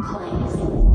Coins.